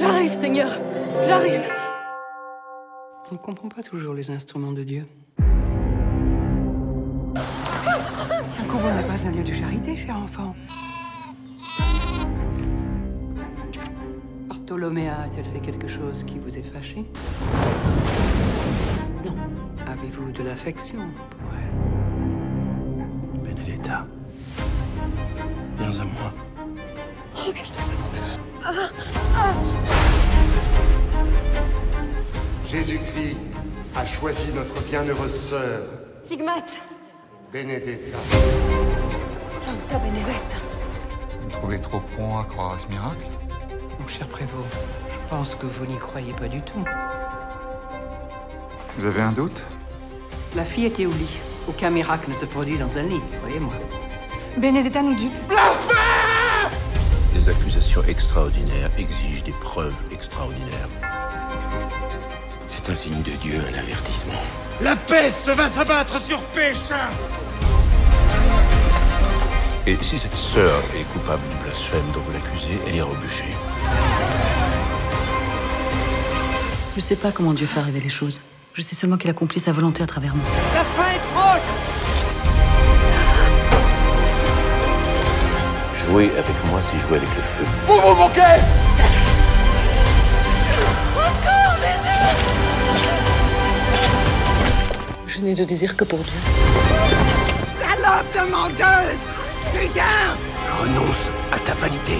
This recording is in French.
J'arrive. On ne comprend pas toujours les instruments de Dieu. Un couvent n'est pas un lieu de charité, cher enfant. Bartholoméa a-t-elle fait quelque chose qui vous ait fâché? Non. Avez-vous de l'affection pour elle? Benedetta. Viens à moi. Jésus-Christ a choisi notre bienheureuse sœur, Stigmate. Benedetta. Santa Benedetta. Vous me trouvez trop prompt à croire à ce miracle? Mon cher Prévost, je pense que vous n'y croyez pas du tout. Vous avez un doute? La fille était au lit. Aucun miracle ne se produit dans un lit, voyez-moi. Benedetta nous dupe. Des accusations extraordinaires exigent des preuves extraordinaires. C'est un signe de Dieu, un avertissement. La peste va s'abattre sur Péchin Et si cette sœur est coupable du blasphème dont vous l'accusez, elle est rebûchée. Je sais pas comment Dieu fait arriver les choses. Je sais seulement qu'il accomplit sa volonté à travers moi. La fin est proche Jouer avec moi, c'est jouer avec le feu. Je n'ai de désir que pour Dieu. Salope de menteuse Putain Renonce à ta vanité.